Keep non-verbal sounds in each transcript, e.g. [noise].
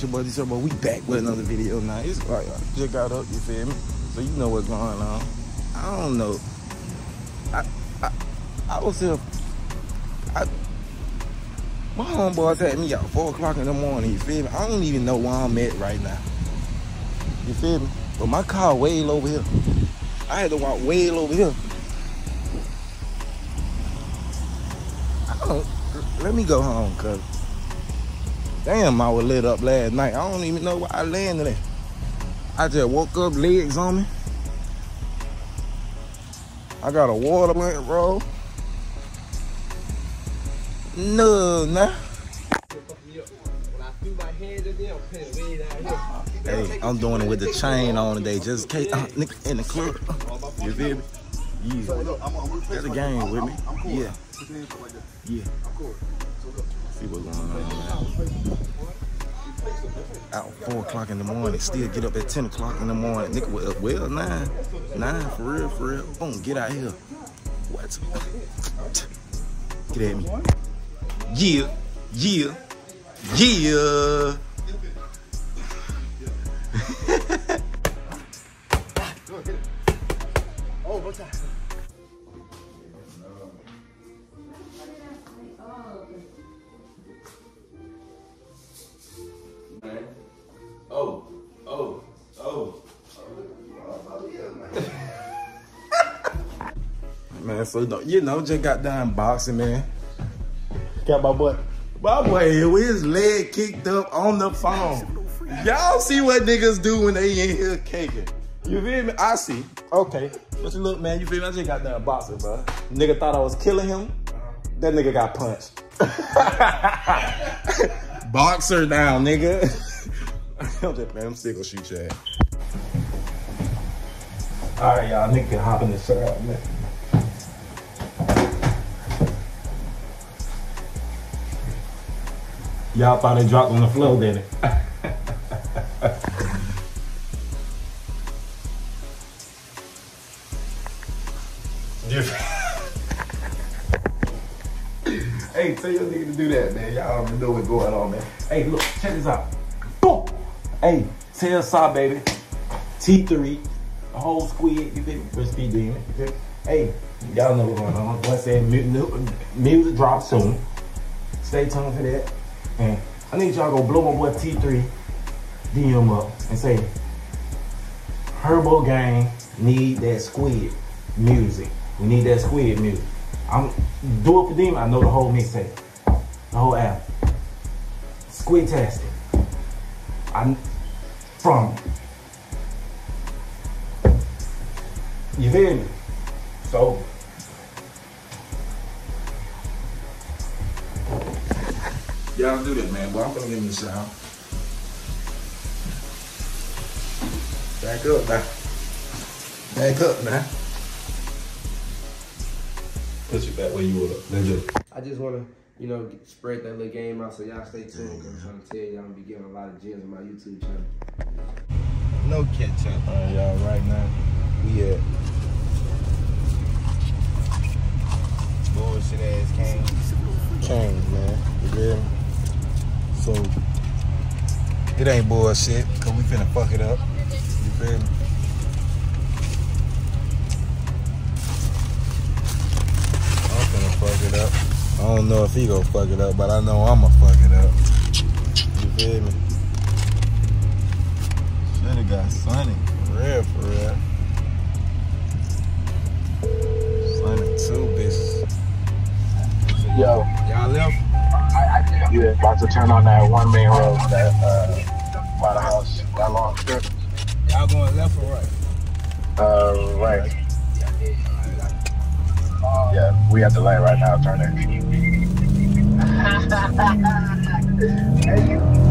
It's your boy, boy. We back with another video now. It's like, I just got up, you feel me? So you know what's going on. I don't know. I, I, I was here. I, my homeboys had me out 4 o'clock in the morning, you feel me? I don't even know where I'm at right now. You feel me? But my car way over here. I had to walk way over here. I don't, let me go home, cuz. Damn, I was lit up last night. I don't even know where I landed. I just woke up, legs on me. I got a water roll. No, nah. Hey, I'm doing it with the chain on today, just in uh, in the club. You feel me? Yeah. Got the game with me. Yeah. Yeah. See what's going on, man. Out four o'clock in the morning, still get up at 10 o'clock in the morning. Nigga, well, well, nine. Nine, for real, for real. Boom, get out here. What? Get at me. Yeah, yeah, yeah. [laughs] Oh, man, so no, you know, just got done boxing, man. Got my boy, my boy with his leg kicked up on the phone. Y'all see what niggas do when they in here caking. You feel me? I see. Okay. But you look, man, you feel me? I just got done boxing, bro. Nigga thought I was killing him. Uh-huh. That nigga got punched. [laughs] Boxer now, nigga. [laughs] I'm just, man, I'm sick of shoot your ass. All right, y'all, nigga can hop in the shirt, man. Y'all thought it dropped on the floor, didn't it? [laughs] hey, tell your nigga to do that, man. Y'all already know what's going on, man. Hey, look, check this out. Boom! Hey, tell Saw, baby. T3, the whole squid, you feel me? Speed Demon? Hey, y'all know what's going on. Said music, music drop soon. Stay tuned for that. And I need y'all go blow my boy T3 DM up and say, Herbo Gang need that squid music. We need that squid music. I'm do it for them. I know the whole mixtape, the whole album. Squid tastic. I'm from. You feel me? So. Y'all do that, man. Well, I'm gonna give him a shout. Back up now. Back up now. Put you back where you were. Let's do. I just want to, you know, spread that little game out so y'all stay tuned. Cause I'm trying to tell y'all I'm gonna be giving a lot of gems on my YouTube channel. No catch up. Alright, y'all, right now, we at bullshit ass Canes. Canes, man. You feel me? So, it ain't bullshit, cause we finna fuck it up. You feel me? I'm finna fuck it up. I don't know if he gonna fuck it up, but I know I'ma fuck it up. You feel me? Shoulda got Sunny. For real, for you to turn on that one main road that uh by the house, that long strip. Y'all going left or right? Uh right. Yeah, we at the light right now, turn it. All [laughs] [laughs]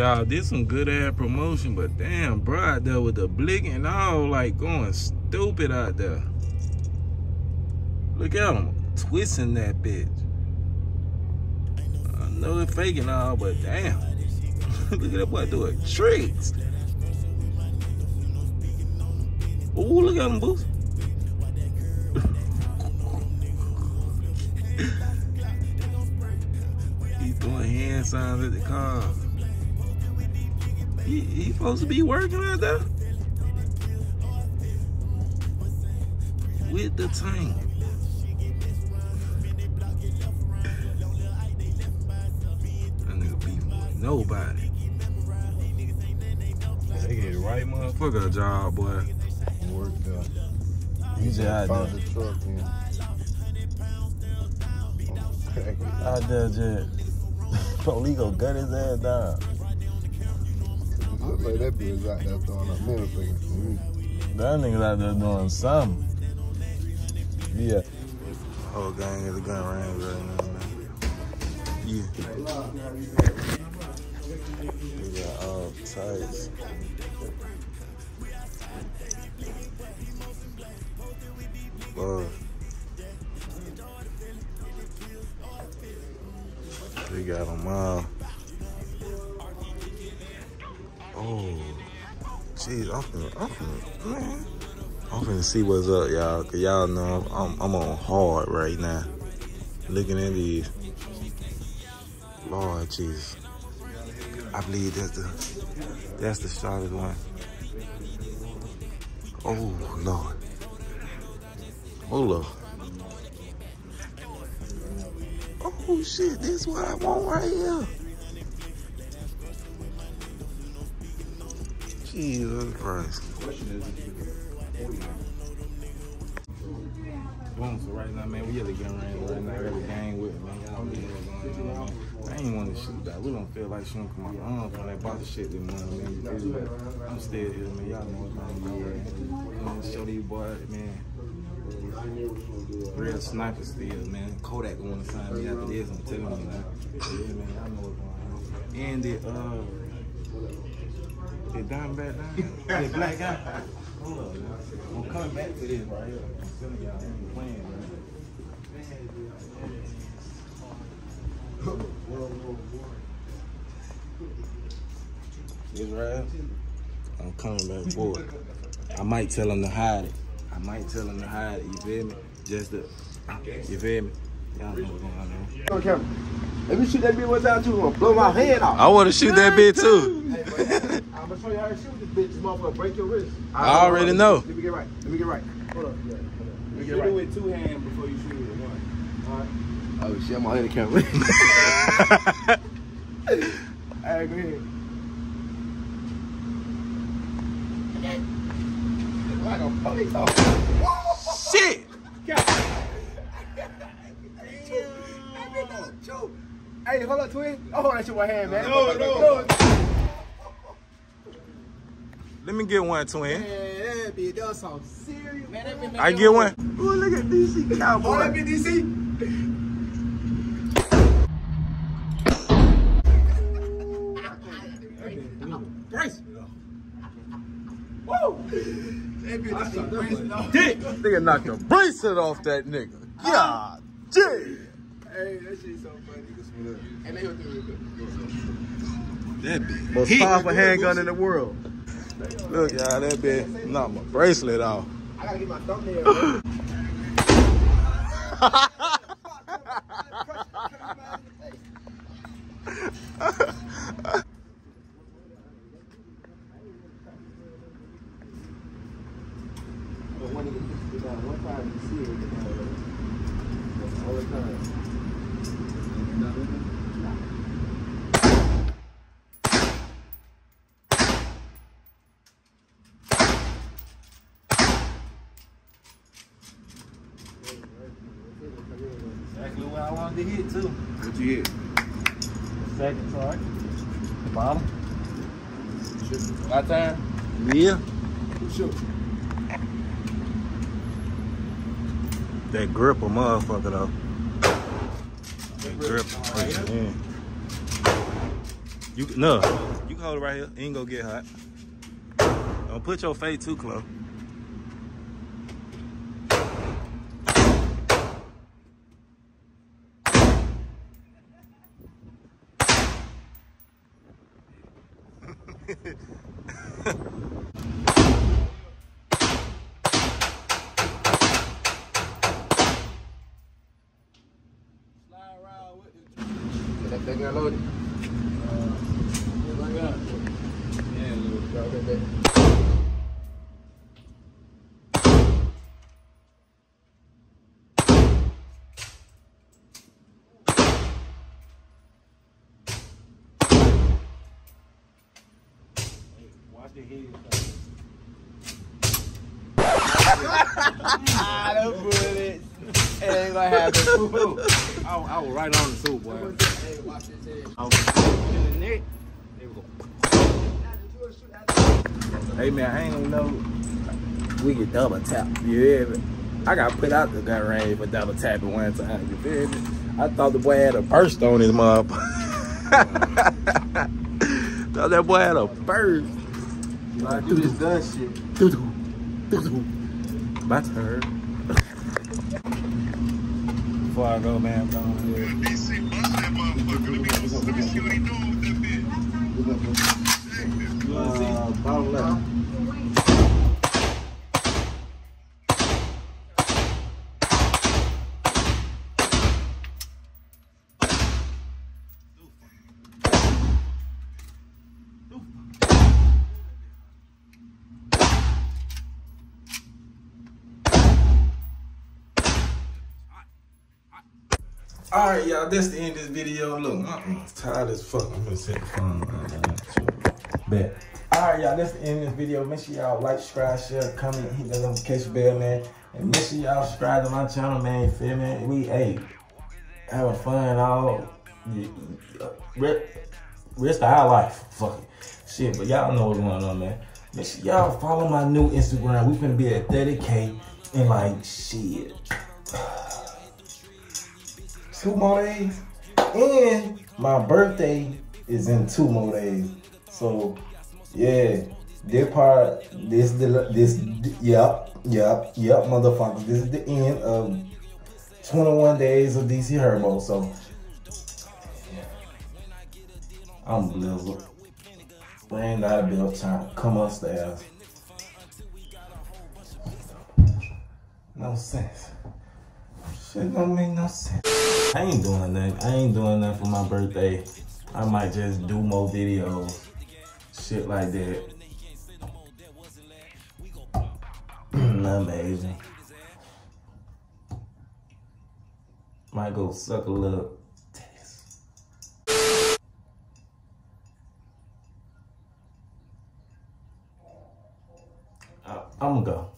Y'all did some good ass promotion, but damn, bro, out there with the blick and all, like going stupid out there. Look at him twisting that bitch. I know it's faking all, but damn. [laughs] Look at that boy doing tricks. Ooh, look at him, Boost. [laughs] He's doing hand signs at the car. He, he supposed to be working out there with the tank. That nigga with nobody. They get right Fuck a job, boy. Work done. You just out there. the truck in. Out there just. [laughs] Police go gun his ass down. Look like that bitch out there throwing up middle finger for me. That nigga out there doing something. Yeah. Whole gang at the gun range right now, man. Yeah. We got all types. Lord. We got them all. Oh. Jeez, I'm finna, I'm finna, man. I'm finna see what's up, y'all. Cause y'all know I'm, I'm on hard right now. Looking at these. Lord Jesus. I believe that's the, that's the shortest one. Oh, Lord. Oh, Lord. Oh, shit. This what I want right here. Jesus Christ. Boom, so right now, man, we at right now. I the gang with man. Man. I ain't want to shoot that. We don't feel like shooting my arms when I bought the shit this morning, man. I'm still here, man. Y'all know what's going on, man. Show these boys, man. Real sniper still, man. Kodak gonna sign me after this. I'm telling you, man. Yeah, man. Y'all know what's going on. And the, uh, the Diamondback down. [laughs] the black guy. Hold up. I'm coming back to this right here. I'm telling y'all, I'm playing, man. This right here, I'm coming back for it. I might tell him to hide it. I might tell him to hide it, you feel me? Just to, you feel me? Y'all know what's going on, man. On. Let me shoot that bitch one time too. I'm gonna blow my head off. I want to shoot that bitch too. Hey, I'm gonna show you how to shoot this bitch. Motherfucker break your wrist. I already know. Let me get right. Let me get right. Hold up. Yeah, hold up. Let me get Shoot right. it with two hands before you shoot it with one. Oh shit, I'm on the camera. [laughs] Alright, go ahead. Like a police officer. Shit! Hey, hold up, twin. Oh, that shit with hand, man. No, no. Let me get one, twin. Man, that bitch, that was some serious. Man, that bitch. I get one. Oh, look at DC Cowboy. Oh, that bitch DC. Brace. Woo! That bitch, that's some bracelet. Dick. Nigga knocked the bracelet off that nigga. God damn. Hey, that shit so funny. And they went through it. That bitch. Most powerful handgun in the world. Look, y'all, that bitch knocked my bracelet off. I gotta get my thumbnail. One time you see it, all the time. Exactly what I wanted to hit, too. What you hit? Second target. Bottom. My time? Yeah. Who shoot? That grip a motherfucker, though. That Grip. Oh, yeah. You no, you can hold it right here. It ain't gonna get hot. Don't put your face too close. That thing got loaded. Drop it the head. Ah, them bullets. It ain't gonna happen. I, I was right on the soup, boy. Hey, watch this head. I in the neck. There we go. Hey man, I ain't even know we get double tap. I got put out the gun range for double tapping one time. You feel me? I thought the boy had a burst on his mouth. thought that boy had a burst. I do this gun shit. Doo-doo. Doo-doo. My turn. Before I go, man, I'm going here. Uh, bottom left. All right, y'all. That's the end of this video. Look, I'm tired as fuck. I'm gonna set the phone. down. Bet. All right, y'all. That's the end of this video. Make sure y'all like, subscribe, share, comment, hit that notification bell, man. And make sure y'all subscribe to my channel, man. You feel me? We, hey, having fun, all. Rest, of our life. Fuck it. Shit, but y'all know what's going on, man. Make sure y'all follow my new Instagram. We finna be at 30K in like, shit [sighs] two more days. And my birthday is in two more days. So yeah, this part, this this yep, yep, yep, motherfuckers. This is the end of 21 days of DC Herbo. So I'm blizzard. Ran out of bill time. Come upstairs. No sense. Shit don't make no sense. I ain't doing nothing. I ain't doing nothing for my birthday. I might just do more videos. Shit like that. [clears throat] Amazing. Might go suck a little. I'm gonna go.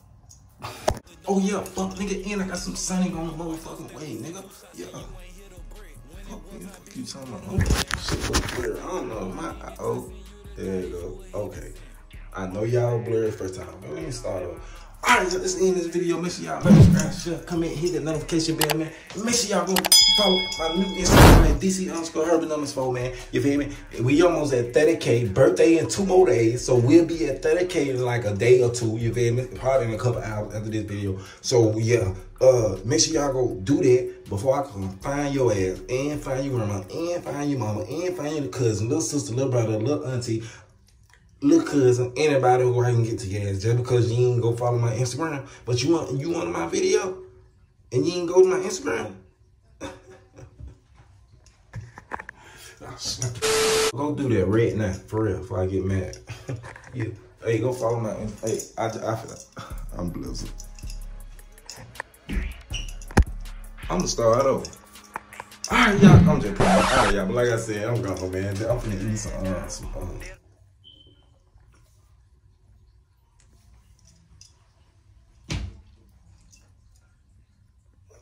Yeah, fuck nigga, and I got some sunning on the motherfucking way, nigga. Yeah. Fuck nigga, you talking about? Oh, shit look blurry. I don't know. My oh, there you go. Okay. I know y'all blurred first time, but let me start over. Alright, this is end this video. Make sure y'all like, subscribe, share, comment, hit that notification bell, man. And make sure y'all go follow my new Instagram at DC underscore Herbonomics four, man. You feel me? We almost at 30k. Birthday in two more days. So we'll be at 30k in like a day or two. You feel me? Probably in a couple hours after this video. So yeah. Uh make sure y'all go do that before I come find your ass and find your grandma and find your mama and find your cousin, little sister, little brother, little auntie little cousin, anybody who I can get to your ass just because you ain't go follow my Instagram. But you want you want my video and you ain't go to my Instagram. [laughs] Go do that right now, for real, before I get mad. [laughs] yeah. Hey, go follow my Hey, I, I feel [laughs] I'm blizzard. I'm gonna start over. Alright, y'all. I'm just playing. Alright, y'all. But like I said, I'm gone, man. I'm finna eat some, uh, some, um,